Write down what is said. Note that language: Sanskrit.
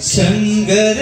ृङ्गर